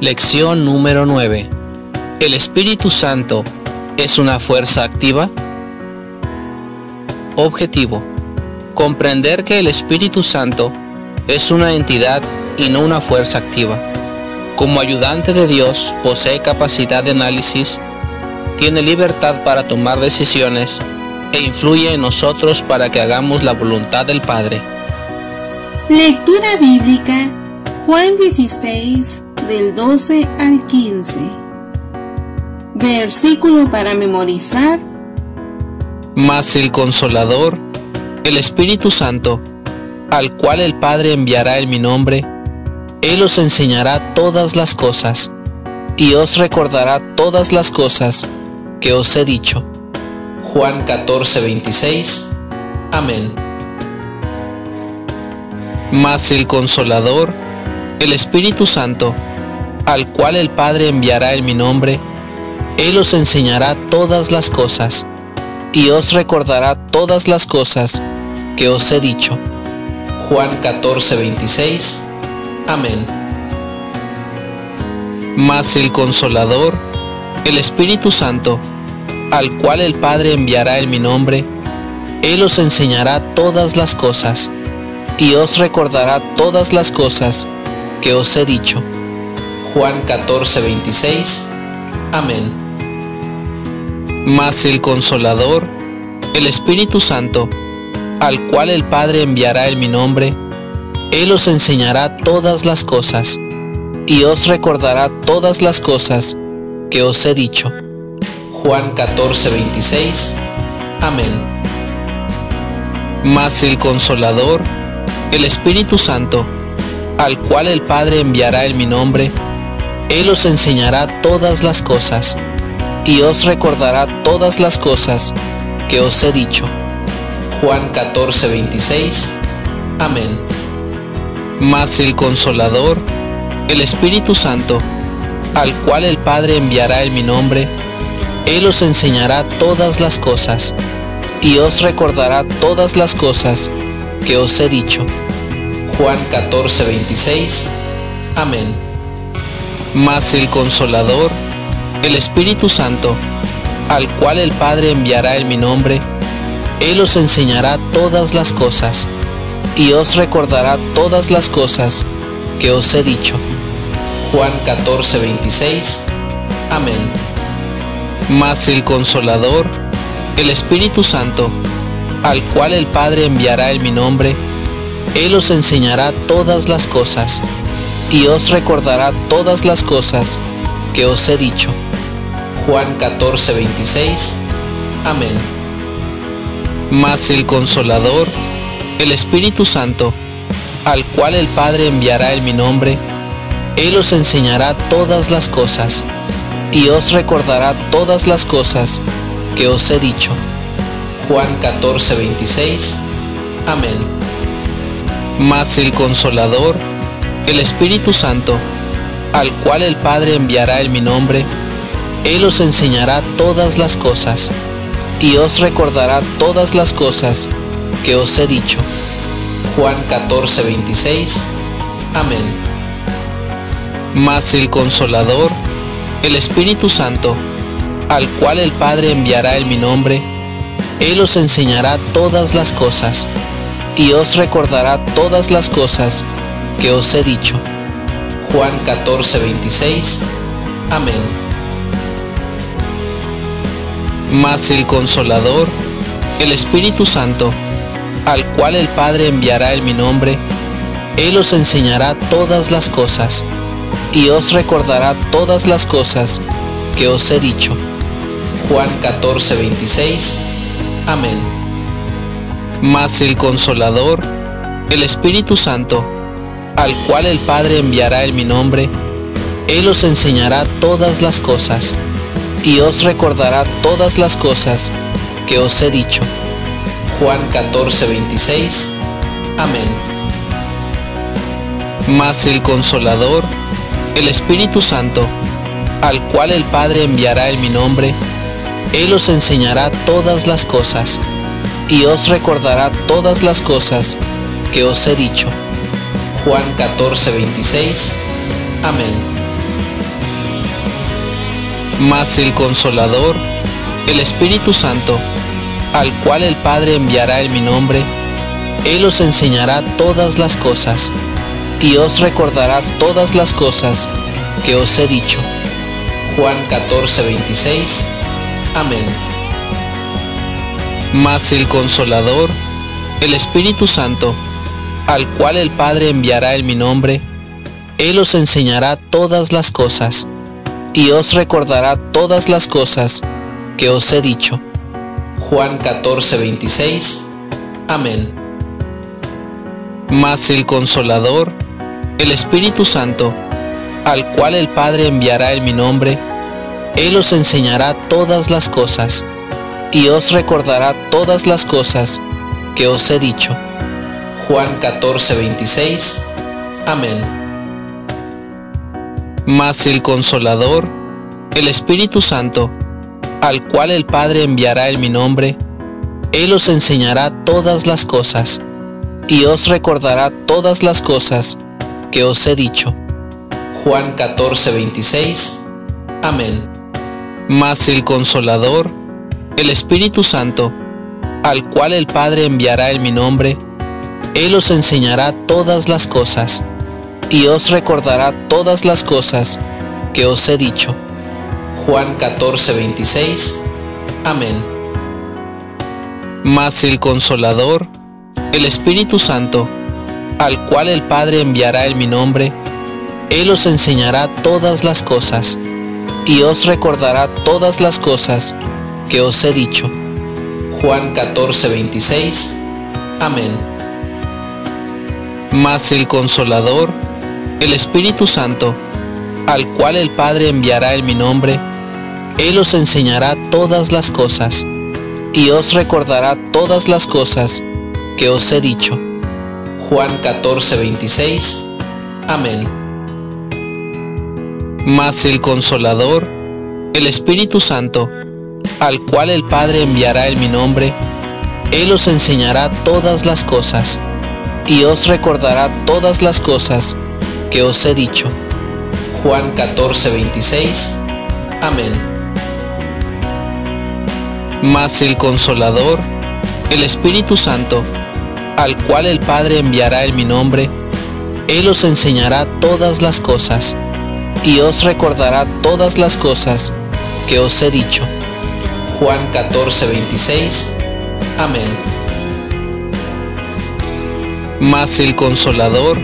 Lección número 9. ¿El Espíritu Santo es una fuerza activa? Objetivo. Comprender que el Espíritu Santo es una entidad y no una fuerza activa. Como ayudante de Dios posee capacidad de análisis, tiene libertad para tomar decisiones e influye en nosotros para que hagamos la voluntad del Padre. Lectura bíblica Juan 16 del 12 al 15. Versículo para memorizar. Mas el consolador, el Espíritu Santo, al cual el Padre enviará en mi nombre, Él os enseñará todas las cosas, y os recordará todas las cosas que os he dicho. Juan 14, 26. Amén. Mas el consolador, el Espíritu Santo, al cual el Padre enviará en mi nombre, Él os enseñará todas las cosas, y os recordará todas las cosas que os he dicho. Juan 14, 26. Amén. Mas el consolador, el Espíritu Santo, al cual el Padre enviará en mi nombre, Él os enseñará todas las cosas, y os recordará todas las cosas que os he dicho. Juan 14, 26. Amén. Mas el consolador, el Espíritu Santo, al cual el Padre enviará en mi nombre, Él os enseñará todas las cosas, y os recordará todas las cosas que os he dicho. Juan 14, 26. Amén. Mas el consolador, el Espíritu Santo, al cual el Padre enviará en mi nombre, Él os enseñará todas las cosas, y os recordará todas las cosas que os he dicho. Juan 14, 26. Amén. Mas el consolador, el Espíritu Santo, al cual el Padre enviará en mi nombre, Él os enseñará todas las cosas, y os recordará todas las cosas que os he dicho. Juan 14, 26. Amén. Mas el consolador, el Espíritu Santo, al cual el Padre enviará en mi nombre, Él os enseñará todas las cosas, y os recordará todas las cosas que os he dicho. Juan 14, 26. Amén. Mas el consolador, el Espíritu Santo, al cual el Padre enviará en mi nombre, Él os enseñará todas las cosas, y os recordará todas las cosas que os he dicho. Juan 14, 26. Amén. Mas el consolador, el Espíritu Santo, al cual el Padre enviará en mi nombre, Él os enseñará todas las cosas, y os recordará todas las cosas que os he dicho. Juan 14, 26. Amén. Mas el consolador, el Espíritu Santo, al cual el Padre enviará en mi nombre, Él os enseñará todas las cosas, y os recordará todas las cosas que os he dicho. Juan 14, 26. Amén. Mas el consolador, el Espíritu Santo, al cual el Padre enviará en mi nombre, Él os enseñará todas las cosas, y os recordará todas las cosas que os he dicho. Juan 14, 26. Amén. Mas el consolador, el Espíritu Santo, al cual el Padre enviará en mi nombre, Él os enseñará todas las cosas, y os recordará todas las cosas que os he dicho. Juan 14, 26. Amén. Mas el consolador, el Espíritu Santo, al cual el Padre enviará en mi nombre, Él os enseñará todas las cosas, y os recordará todas las cosas que os he dicho. Juan 14, 26. Amén. Mas el consolador, el Espíritu Santo, al cual el Padre enviará en mi nombre, Él os enseñará todas las cosas, y os recordará todas las cosas que os he dicho. Juan 14, 26. Amén. Mas el consolador, el Espíritu Santo, al cual el Padre enviará en mi nombre, Él os enseñará todas las cosas y os recordará todas las cosas que os he dicho. Juan 14, 26. Amén. Mas el consolador, el Espíritu Santo, al cual el Padre enviará en mi nombre, Él os enseñará todas las cosas y os recordará todas las cosas que os he dicho. Juan 14, 26. Amén. Mas el consolador, el Espíritu Santo, al cual el Padre enviará en mi nombre, Él os enseñará todas las cosas y os recordará todas las cosas que os he dicho. Juan 14, 26. Amén. Mas el consolador, el Espíritu Santo, al cual el Padre enviará en mi nombre, Él os enseñará todas las cosas y os recordará todas las cosas que os he dicho. Juan 14, 26. Amén. Mas el consolador, el Espíritu Santo, al cual el Padre enviará en mi nombre, Él os enseñará todas las cosas y os recordará todas las cosas que os he dicho. Juan 14, 26. Amén. Mas el consolador, el Espíritu Santo, al cual el Padre enviará en mi nombre, Él os enseñará todas las cosas y os recordará todas las cosas que os he dicho. Juan 14, 26. Amén. Mas el consolador, el Espíritu Santo, al cual el Padre enviará en mi nombre, Él os enseñará todas las cosas y os recordará todas las cosas que os he dicho. Juan 14, 26. Amén. Mas el consolador, el Espíritu Santo, al cual el Padre enviará en mi nombre, Él os enseñará todas las cosas y os recordará todas las cosas que os he dicho. Juan 14, 26. Amén. Mas el consolador, el Espíritu Santo, al cual el Padre enviará en mi nombre, Él os enseñará todas las cosas y os recordará todas las cosas que os he dicho. Juan 14, 26. Amén. Mas el consolador,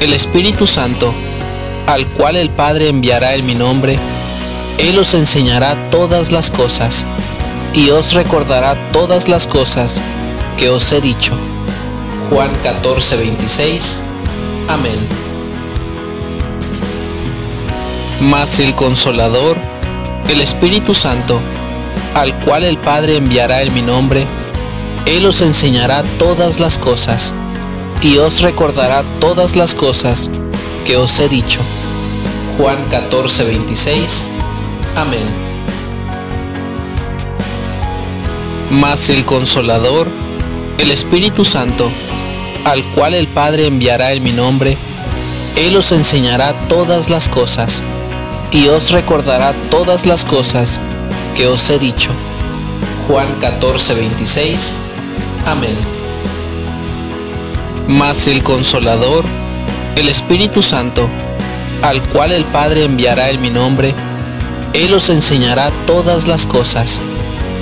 el Espíritu Santo, al cual el Padre enviará en mi nombre, Él os enseñará todas las cosas y os recordará todas las cosas que os he dicho. Juan 14, 26. Amén. Mas el consolador, el Espíritu Santo, al cual el Padre enviará en mi nombre, Él os enseñará todas las cosas y os recordará todas las cosas que os he dicho. Juan 14, 26. Amén. Mas el consolador, el Espíritu Santo, al cual el Padre enviará en mi nombre, Él os enseñará todas las cosas y os recordará todas las cosas que os he dicho. Juan 14, 26. Amén. Mas el consolador, el Espíritu Santo, al cual el Padre enviará en mi nombre, Él os enseñará todas las cosas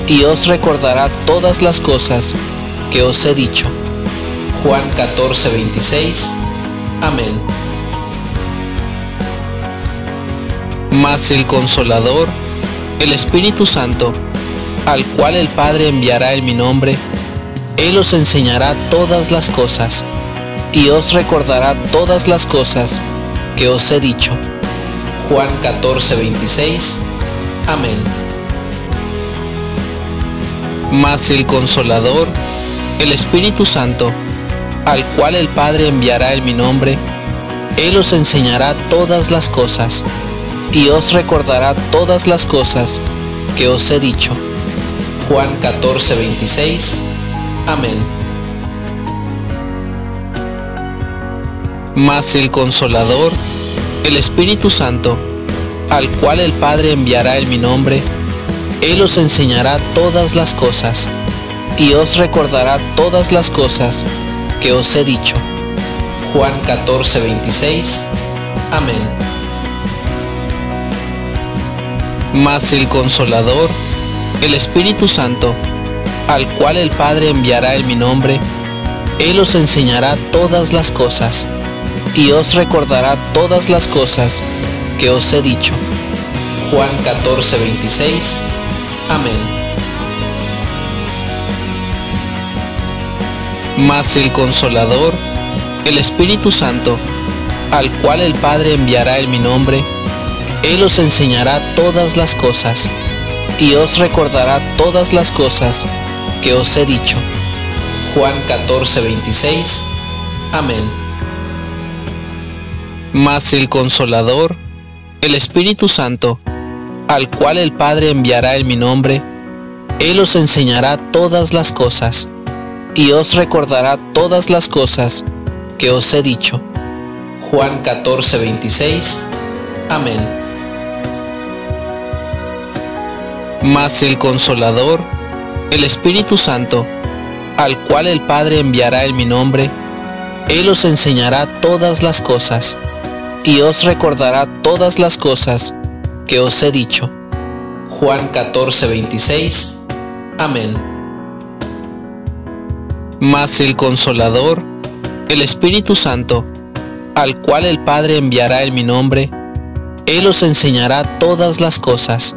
y os recordará todas las cosas que os he dicho. Juan 14, 26. Amén. Mas el consolador, el Espíritu Santo, al cual el Padre enviará en mi nombre, Él os enseñará todas las cosas y os recordará todas las cosas que os he dicho. Juan 14, 26. Amén. Mas el consolador, el Espíritu Santo, al cual el Padre enviará en mi nombre, Él os enseñará todas las cosas y os recordará todas las cosas que os he dicho. Juan 14, 26. Amén. Mas el consolador, el Espíritu Santo, al cual el Padre enviará en mi nombre, Él os enseñará todas las cosas, y os recordará todas las cosas que os he dicho. Juan 14, 26. Amén. Mas el Consolador, el Espíritu Santo, al cual el Padre enviará en mi nombre, Él os enseñará todas las cosas, y os recordará todas las cosas que os he dicho. Juan 14, 26. Amén. Mas el Consolador, el Espíritu Santo, al cual el Padre enviará en mi nombre, Él os enseñará todas las cosas, y os recordará todas las cosas que os he dicho. Juan 14, 26. Amén. Mas el Consolador, el Espíritu Santo, al cual el Padre enviará en mi nombre, Él os enseñará todas las cosas, y os recordará todas las cosas que os he dicho. Juan 14, 26. Amén. Mas el Consolador, el Espíritu Santo, al cual el Padre enviará en mi nombre, Él os enseñará todas las cosas, y os recordará todas las cosas que os he dicho. Juan 14, 26. Amén. Mas el Consolador, el Espíritu Santo, al cual el Padre enviará en mi nombre, Él os enseñará todas las cosas,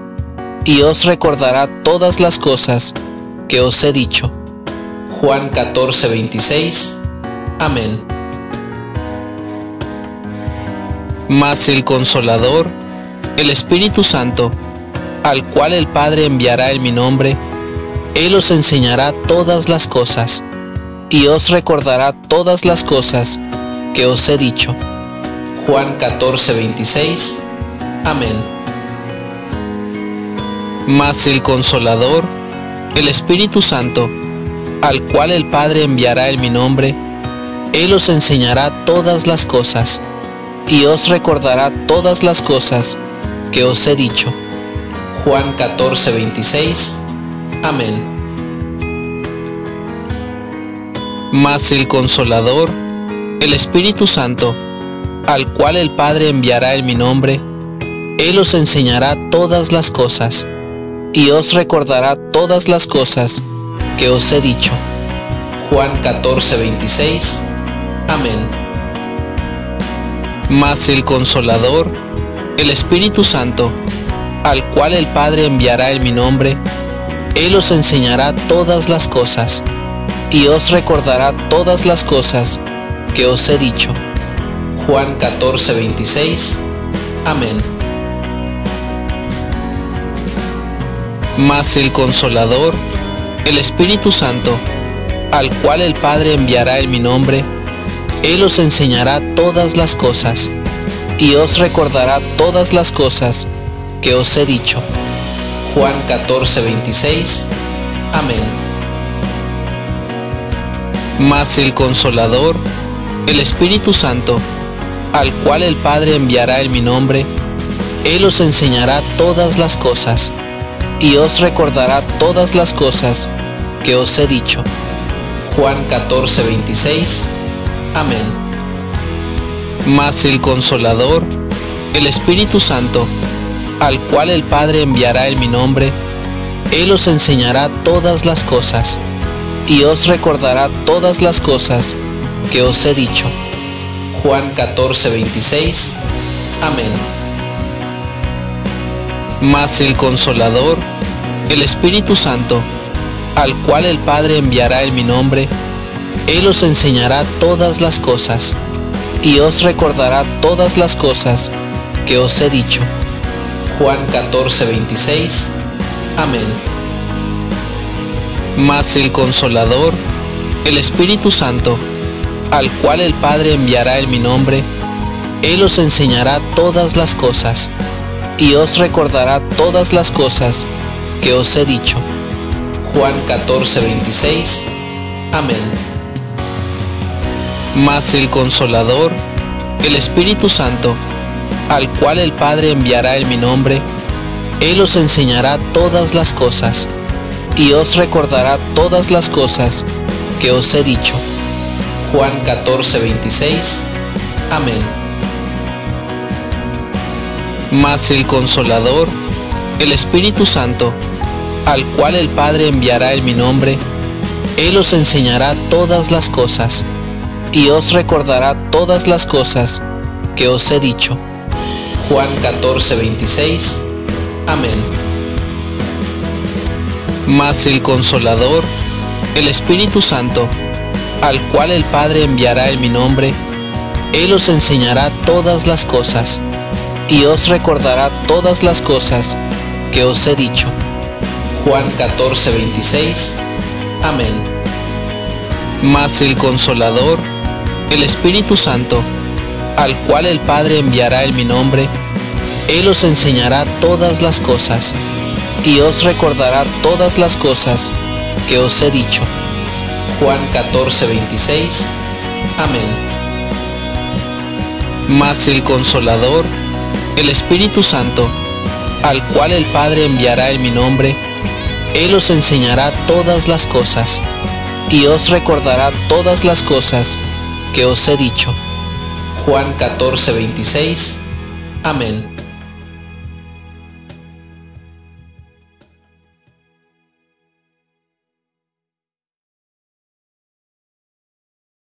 y os recordará todas las cosas que os he dicho. Juan 14, 26. Amén. Mas el Consolador, el Espíritu Santo, al cual el Padre enviará en mi nombre, Él os enseñará todas las cosas y os recordará todas las cosas que os he dicho. Juan 14, 26. Amén. Mas el Consolador, el Espíritu Santo, al cual el Padre enviará en mi nombre, Él os enseñará todas las cosas, y os recordará todas las cosas que os he dicho. Juan 14, 26. Amén. Mas el Consolador, el Espíritu Santo, al cual el Padre enviará en mi nombre, Él os enseñará todas las cosas, y os recordará todas las cosas que os he dicho. Juan 14, 26. Amén. Mas el Consolador, el Espíritu Santo, al cual el Padre enviará en mi nombre, Él os enseñará todas las cosas y os recordará todas las cosas que os he dicho. Juan 14, 26. Amén. Mas el Consolador, el Espíritu Santo, al cual el Padre enviará en mi nombre, Él os enseñará todas las cosas, y os recordará todas las cosas que os he dicho. Juan 14, 26. Amén. Mas el Consolador, el Espíritu Santo, al cual el Padre enviará en mi nombre, Él os enseñará todas las cosas, y os recordará todas las cosas que os he dicho. Juan 14, 26. Amén. Mas el Consolador, el Espíritu Santo, al cual el Padre enviará en mi nombre, Él os enseñará todas las cosas y os recordará todas las cosas que os he dicho. Juan 14, 26. Amén. Mas el Consolador, el Espíritu Santo, al cual el Padre enviará en mi nombre, Él os enseñará todas las cosas, y os recordará todas las cosas que os he dicho. Juan 14, 26. Amén. Mas el Consolador, el Espíritu Santo, al cual el Padre enviará en mi nombre, Él os enseñará todas las cosas, y os recordará todas las cosas que os he dicho. Juan 14, 26. Amén. Mas el Consolador, el Espíritu Santo, al cual el Padre enviará en mi nombre, Él os enseñará todas las cosas y os recordará todas las cosas que os he dicho. Juan 14, 26. Amén. Mas el Consolador, el Espíritu Santo, al cual el Padre enviará en mi nombre, Él os enseñará todas las cosas y os recordará todas las cosas que os he dicho. Juan 14, 26. Amén. Mas el Consolador, el Espíritu Santo, al cual el Padre enviará en mi nombre, Él os enseñará todas las cosas y os recordará todas las cosas que os he dicho. Juan 14, 26. Amén. Mas el Consolador, el Espíritu Santo, al cual el Padre enviará en mi nombre, Él os enseñará todas las cosas y os recordará todas las cosas que os he dicho. Juan 14, 26. Amén. Mas el Consolador, el Espíritu Santo, al cual el Padre enviará en mi nombre, Él os enseñará todas las cosas y os recordará todas las cosas que os he dicho. Juan 14, 26. Amén.